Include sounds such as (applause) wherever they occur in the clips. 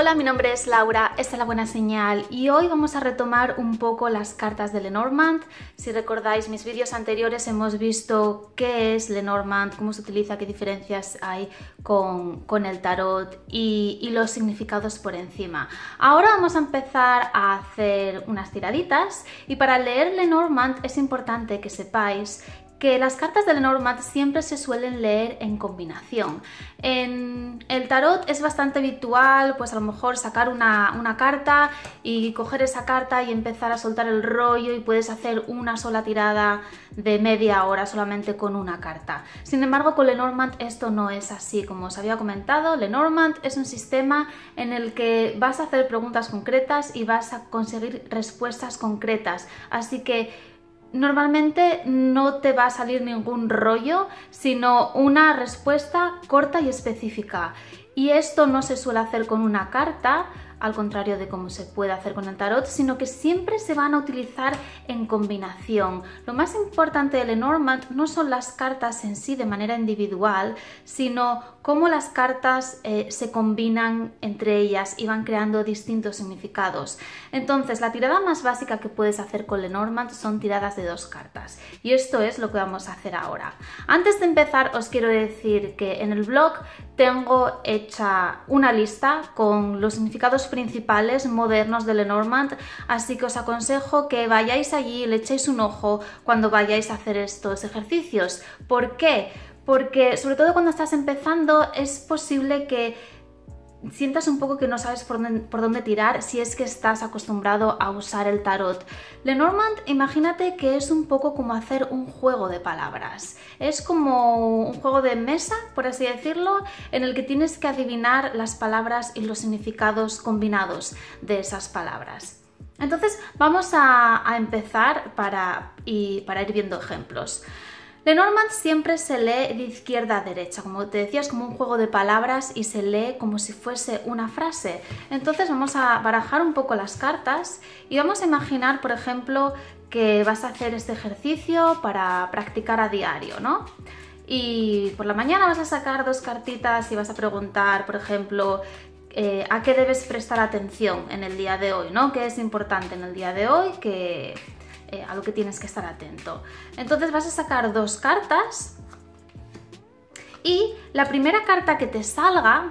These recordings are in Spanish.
Hola, mi nombre es Laura, esta es La Buena Señal y hoy vamos a retomar un poco las cartas de Lenormand. Si recordáis mis vídeos anteriores hemos visto qué es Lenormand, cómo se utiliza, qué diferencias hay con, el tarot y, y los significados por encima. Ahora vamos a empezar a hacer unas tiraditas y para leer Lenormand es importante que sepáis que las cartas de Lenormand siempre se suelen leer en combinación. En el tarot es bastante habitual, pues a lo mejor sacar una, una, carta y coger esa carta y empezar a soltar el rollo y puedes hacer una sola tirada de media hora solamente con una carta. Sin embargo, con Lenormand esto no es así. Como os había comentado, Lenormand es un sistema en el que vas a hacer preguntas concretas y vas a conseguir respuestas concretas. Así que normalmente no te va a salir ningún rollo, sino una respuesta corta y específica. Y esto no se suele hacer con una carta, al contrario de cómo se puede hacer con el tarot, sino que siempre se van a utilizar en combinación. Lo más importante de Lenormand no son las cartas en sí de manera individual, sino cómo las cartas eh, se combinan entre ellas y van creando distintos significados. Entonces, la tirada más básica que puedes hacer con Lenormand son tiradas de dos cartas. Y esto es lo que vamos a hacer ahora. Antes de empezar, os quiero decir que en el blog tengo hecha una lista con los significados principales modernos de Lenormand, así que os aconsejo que vayáis allí y le echéis un ojo cuando vayáis a hacer estos ejercicios. ¿Por qué? Porque sobre todo cuando estás empezando es posible que sientas un poco que no sabes por dónde, tirar si es que estás acostumbrado a usar el tarot. Lenormand, imagínate que es un poco como hacer un juego de palabras. Es como un juego de mesa, por así decirlo, en el que tienes que adivinar las palabras y los significados combinados de esas palabras. Entonces vamos a, empezar para, para ir viendo ejemplos. Lenormand siempre se lee de izquierda a derecha, como te decía, es como un juego de palabras y se lee como si fuese una frase. Entonces vamos a barajar un poco las cartas y vamos a imaginar, por ejemplo, que vas a hacer este ejercicio para practicar a diario, ¿no? Y por la mañana vas a sacar dos cartitas y vas a preguntar, por ejemplo, eh, a qué debes prestar atención en el día de hoy, ¿no? ¿Qué es importante en el día de hoy? Que eh, a lo que tienes que estar atento. Entonces vas a sacar dos cartas y la primera carta que te salga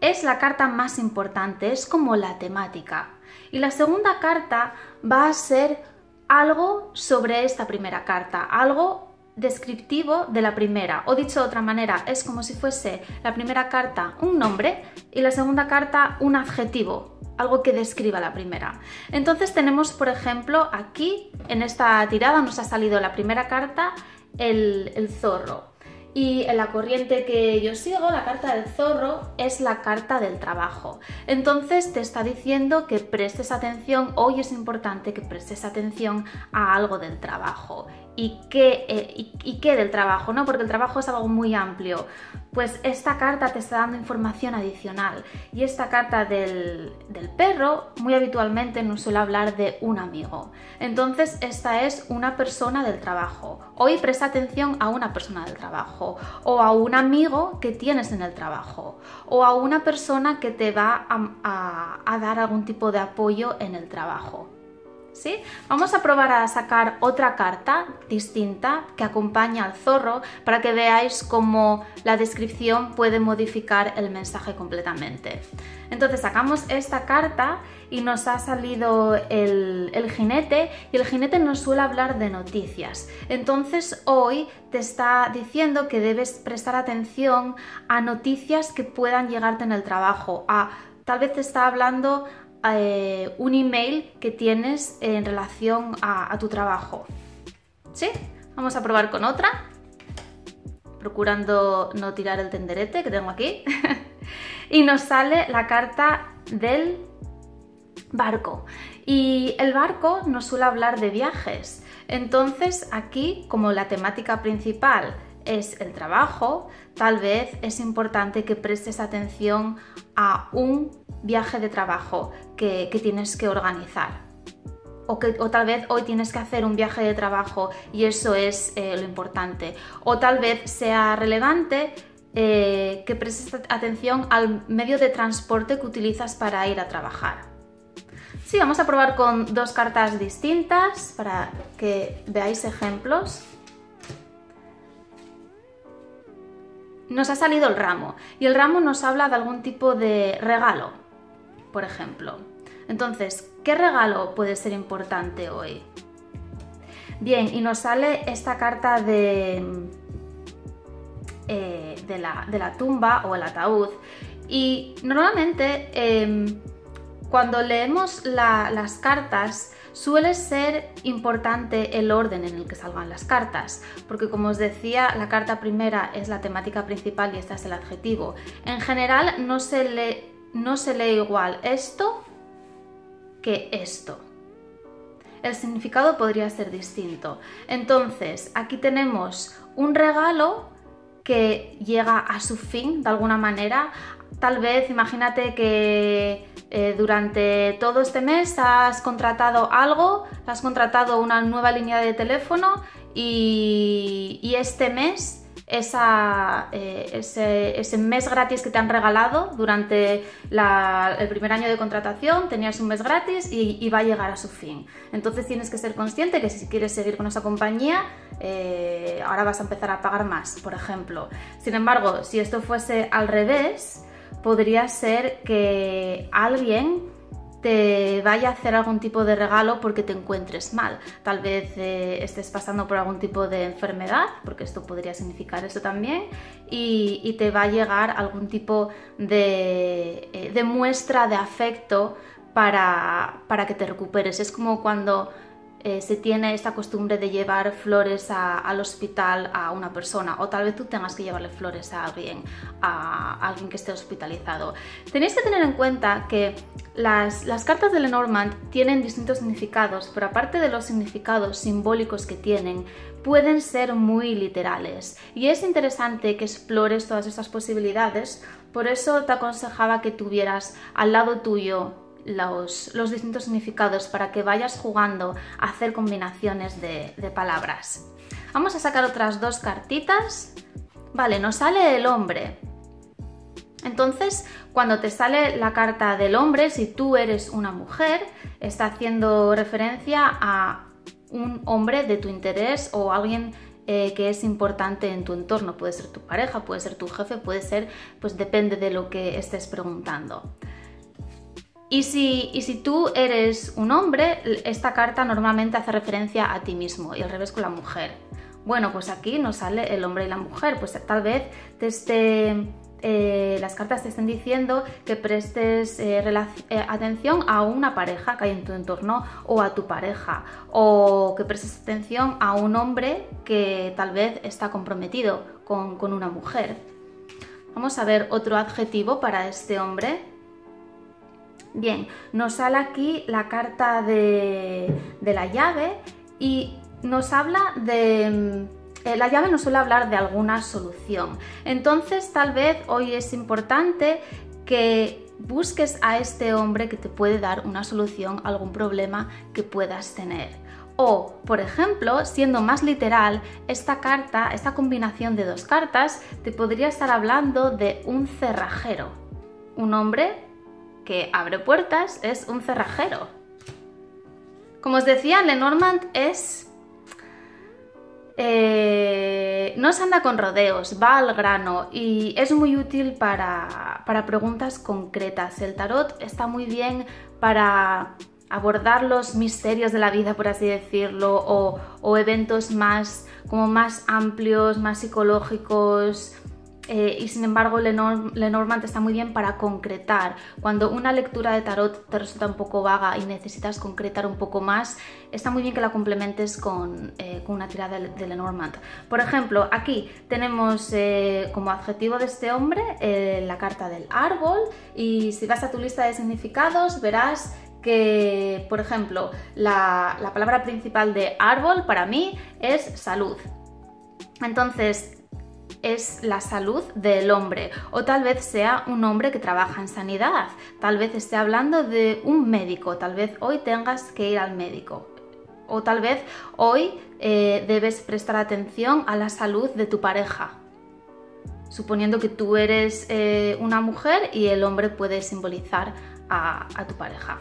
es la carta más importante, es como la temática. Y la segunda carta va a ser algo sobre esta primera carta, algo descriptivo de la primera, o dicho de otra manera, es como si fuese la primera carta un nombre y la segunda carta un adjetivo, algo que describa la primera. Entonces tenemos, por ejemplo, aquí en esta tirada nos ha salido la primera carta, el, el zorro. Y en la corriente que yo sigo, la carta del zorro es la carta del trabajo. Entonces te está diciendo que prestes atención, hoy es importante que prestes atención a algo del trabajo. ¿Y qué, eh, y, qué del trabajo? ¿no? Porque el trabajo es algo muy amplio. Pues esta carta te está dando información adicional. Y esta carta del, del perro muy habitualmente nos suele hablar de un amigo. Entonces esta es una persona del trabajo. Hoy presta atención a una persona del trabajo o a un amigo que tienes en el trabajo o a una persona que te va a dar algún tipo de apoyo en el trabajo. ¿sí? Vamos a probar a sacar otra carta distinta que acompaña al zorro para que veáis cómo la descripción puede modificar el mensaje completamente. Entonces sacamos esta carta y nos ha salido el, el, jinete y el jinete nos suele hablar de noticias. Entonces hoy te está diciendo que debes prestar atención a noticias que puedan llegarte en el trabajo, a tal vez te está hablando eh, un email que tienes en relación a, tu trabajo. ¿Sí? Vamos a probar con otra. Procurando no tirar el tenderete que tengo aquí. (laughs) y nos sale la carta del barco. Y el barco nos suele hablar de viajes. Entonces aquí, como la temática principal es el trabajo, tal vez es importante que prestes atención a un viaje de trabajo que, tienes que organizar. O, que, o, tal vez hoy tienes que hacer un viaje de trabajo y eso es eh, lo importante. O tal vez sea relevante eh, que prestes atención al medio de transporte que utilizas para ir a trabajar. Sí, vamos a probar con dos cartas distintas para que veáis ejemplos. Nos ha salido el ramo y el ramo nos habla de algún tipo de regalo, por ejemplo. Entonces, ¿qué regalo puede ser importante hoy? Bien, y nos sale esta carta de, eh, de, la, tumba o el ataúd. Y normalmente em, cuando leemos las cartas suele ser importante el orden en el que salgan las cartas, porque como os decía, la carta primera es la temática principal y esta es el adjetivo. En general no se lee, no se lee igual esto que esto. El significado podría ser distinto. Entonces, aquí tenemos un regalo que llega a su fin de alguna manera. Tal vez, imagínate que eh, durante todo este mes has contratado algo, has contratado una nueva línea de teléfono y, y este mes eh, ese, mes gratis que te han regalado durante el primer año de contratación, tenías un mes gratis y, va a llegar a su fin. Entonces tienes que ser consciente que si quieres seguir con esa compañía, eh, ahora vas a empezar a pagar más, por ejemplo. Sin embargo, si esto fuese al revés, podría ser que alguien te vaya a hacer algún tipo de regalo porque te encuentres mal. Tal vez eh, estés pasando por algún tipo de enfermedad, porque esto podría significar eso también, y, te va a llegar algún tipo de, eh, de muestra de afecto para, para que te recuperes. Es como cuando eh, se tiene esta costumbre de llevar flores al hospital a una persona o tal vez tú tengas que llevarle flores a alguien, a alguien que esté hospitalizado. Tenéis que tener en cuenta que las, las cartas de Lenormand tienen distintos significados, pero aparte de los significados simbólicos que tienen, pueden ser muy literales y es interesante que explores todas estas posibilidades, por eso te aconsejaba que tuvieras al lado tuyo los, distintos significados para que vayas jugando a hacer combinaciones de, palabras. Vamos a sacar otras dos cartitas. Vale, nos sale el hombre. Entonces, cuando te sale la carta del hombre, si tú eres una mujer, está haciendo referencia a un hombre de tu interés o alguien eh, que es importante en tu entorno. Puede ser tu pareja, puede ser tu jefe, puede ser, pues depende de lo que estés preguntando. Y si, tú eres un hombre, esta carta normalmente hace referencia a ti mismo y al revés con la mujer. Bueno, pues aquí nos sale el hombre y la mujer, pues tal vez eh, las cartas te estén diciendo que prestes eh, eh, atención a una pareja que hay en tu entorno o a tu pareja, o que prestes atención a un hombre que tal vez está comprometido con, con una mujer. Vamos a ver otro adjetivo para este hombre. Bien, nos sale aquí la carta de, la llave y nos habla de... Mm, eh, la llave nos suele hablar de alguna solución. Entonces, tal vez hoy es importante que busques a este hombre que te puede dar una solución a algún problema que puedas tener. O, por ejemplo, siendo más literal, esta carta, esta combinación de dos cartas, te podría estar hablando de un cerrajero. Un hombre que abre puertas es un cerrajero. Como os decía, Lenormand es... Eh, no se anda con rodeos, va al grano y es muy útil para, preguntas concretas. El tarot está muy bien para abordar los misterios de la vida, por así decirlo, o, o eventos más, como más amplios, más psicológicos, eh, y sin embargo Lenormand está muy bien para concretar. Cuando una lectura de tarot te resulta un poco vaga y necesitas concretar un poco más, está muy bien que la complementes con, eh, una tirada de, Lenormand. Por ejemplo, aquí tenemos eh, como adjetivo de este hombre la carta del árbol y si vas a tu lista de significados verás que, por ejemplo, la, la palabra principal de árbol para mí es salud. Entonces, es la salud del hombre o tal vez sea un hombre que trabaja en sanidad, tal vez esté hablando de un médico, tal vez hoy tengas que ir al médico o tal vez hoy eh, debes prestar atención a la salud de tu pareja. suponiendo que tú eres eh, una mujer y el hombre puede simbolizar a, tu pareja.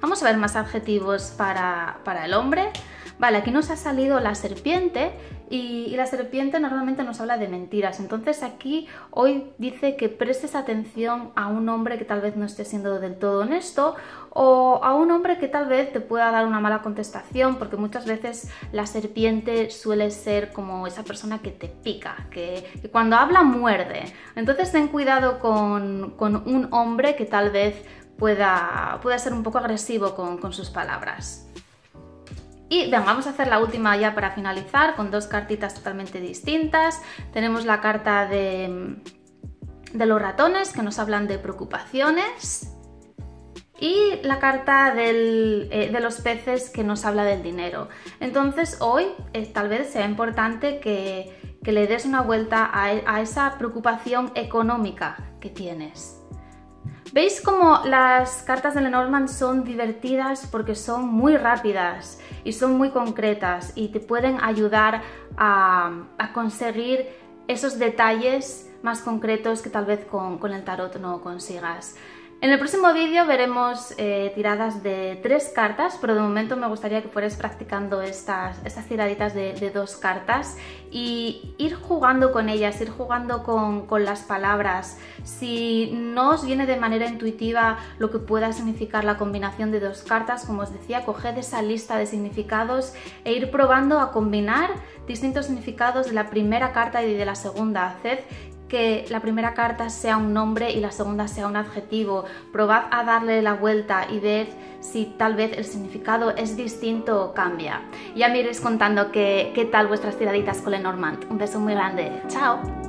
Vamos a ver más adjetivos para, para el hombre. Vale, aquí nos ha salido la serpiente y, la serpiente normalmente nos habla de mentiras. Entonces aquí hoy dice que prestes atención a un hombre que tal vez no esté siendo del todo honesto o a un hombre que tal vez te pueda dar una mala contestación porque muchas veces la serpiente suele ser como esa persona que te pica, que, cuando habla muerde. Entonces ten cuidado con, un hombre que tal vez pueda, pueda ser un poco agresivo con, con sus palabras. Y vamos a hacer la última ya para finalizar con dos cartitas totalmente distintas. Tenemos la carta de, de los ratones que nos hablan de preocupaciones y la carta eh, de los peces que nos habla del dinero. Entonces hoy eh, tal vez sea importante que, le des una vuelta a, a esa preocupación económica que tienes. ¿Veis cómo las cartas de Lenormand son divertidas porque son muy rápidas y son muy concretas y te pueden ayudar a, conseguir esos detalles más concretos que tal vez con, el tarot no consigas. En el próximo vídeo veremos eh, tiradas de tres cartas, pero de momento me gustaría que fueras practicando estas, estas tiraditas de, dos cartas y ir jugando con ellas, ir jugando con, con, las palabras. Si no os viene de manera intuitiva lo que pueda significar la combinación de dos cartas, como os decía, coged esa lista de significados e ir probando a combinar distintos significados de la primera carta y de la segunda. Haced que la primera carta sea un nombre y la segunda sea un adjetivo. Probad a darle la vuelta y ver si tal vez el significado es distinto o cambia. Ya me iréis contando qué, qué tal vuestras tiraditas con Lenormand. Un beso muy grande. ¡Chao!